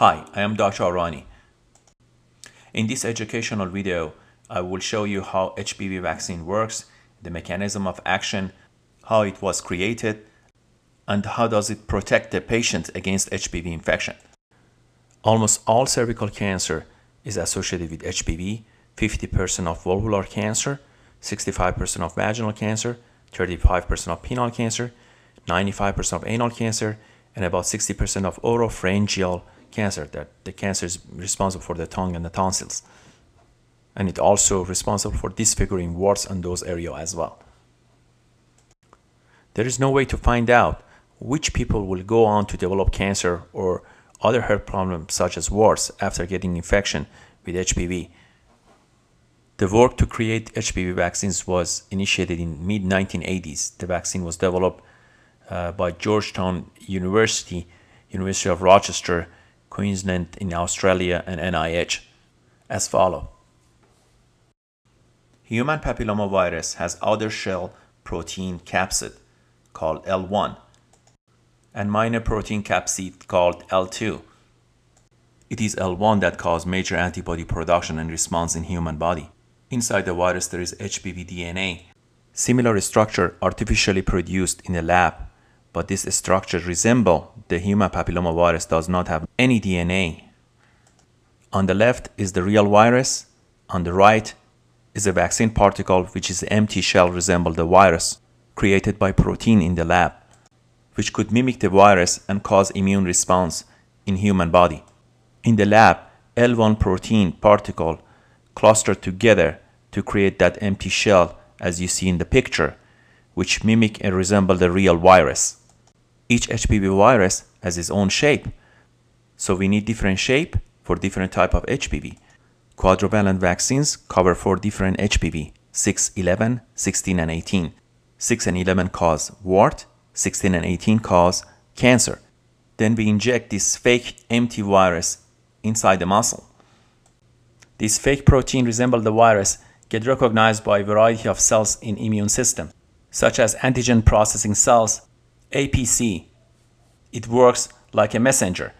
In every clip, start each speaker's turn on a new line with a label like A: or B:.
A: Hi, I am Dr. Arani. In this educational video, I will show you how HPV vaccine works, the mechanism of action, how it was created, and how does it protect the patient against HPV infection. Almost all cervical cancer is associated with HPV, 50% of vulvar cancer, 65% of vaginal cancer, 35% of penile cancer, 95% of anal cancer, and about 60% of oropharyngeal cancer, that the cancer is responsible for the tongue and the tonsils. And it also responsible for disfiguring warts on those areas as well. There is no way to find out which people will go on to develop cancer or other health problems such as warts after getting infection with HPV. The work to create HPV vaccines was initiated in mid 1980s. The vaccine was developed uh, by Georgetown University, University of Rochester, Queensland in Australia, and NIH as follow. Human papillomavirus has outer shell protein capsid called L1 and minor protein capsid called L2. It is L1 that causes major antibody production and response in human body. Inside the virus there is HPV DNA. Similar structure artificially produced in a lab, but this structure resemble the human papillomavirus does not have any DNA. On the left is the real virus, on the right is a vaccine particle which is empty shell resemble the virus created by protein in the lab which could mimic the virus and cause immune response in human body. In the lab, L1 protein particle clustered together to create that empty shell as you see in the picture, which mimic and resemble the real virus. Each HPV virus has its own shape, so we need different shape for different type of HPV. Quadrivalent vaccines cover four different HPV, 6, 11, 16, and 18. 6 and 11 cause wart, 16 and 18 cause cancer. Then we inject this fake empty virus inside the muscle. This fake protein resemble the virus get recognized by a variety of cells in immune system, such as antigen processing cells, APC. It works like a messenger.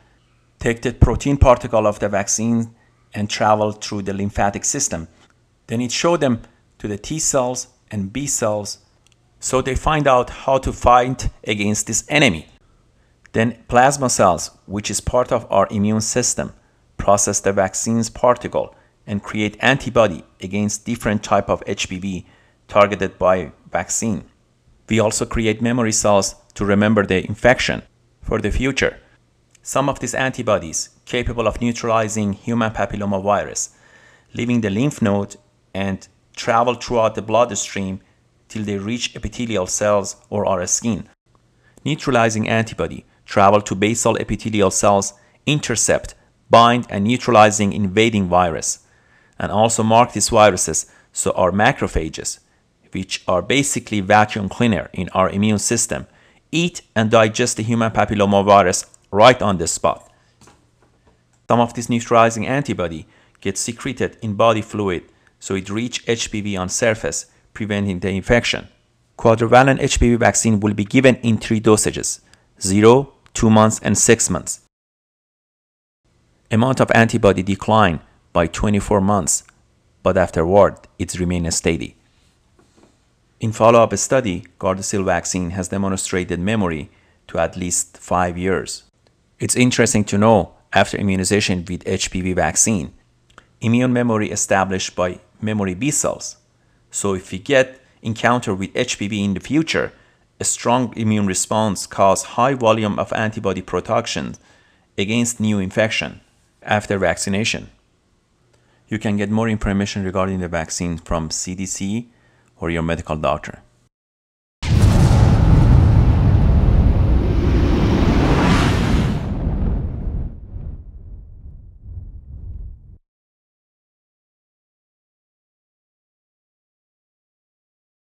A: Take the protein particle of the vaccine and travel through the lymphatic system. Then it show them to the T cells and B cells so they find out how to fight against this enemy. Then plasma cells, which is part of our immune system, process the vaccine's particle and create antibody against different type of HPV targeted by vaccine. We also create memory cells to remember the infection for the future. Some of these antibodies capable of neutralizing human papillomavirus, leaving the lymph node and travel throughout the bloodstream till they reach epithelial cells or our skin. Neutralizing antibody travel to basal epithelial cells, intercept, bind, and neutralizing invading virus, and also mark these viruses so our macrophages, which are basically vacuum cleaner in our immune system, eat and digest the human papillomavirus right on the spot. Some of this neutralizing antibody gets secreted in body fluid so it reach HPV on surface preventing the infection. Quadrivalent HPV vaccine will be given in three dosages 0, 2 months, and 6 months. Amount of antibody decline by 24 months, but afterward it remains steady. In follow-up study, Gardasil vaccine has demonstrated memory to at least 5 years. It's interesting to know after immunization with HPV vaccine, immune memory established by memory B cells so if we get encounter with HPV in the future, a strong immune response cause high volume of antibody production against new infection after vaccination. You can get more information regarding the vaccine from CDC or your medical doctor.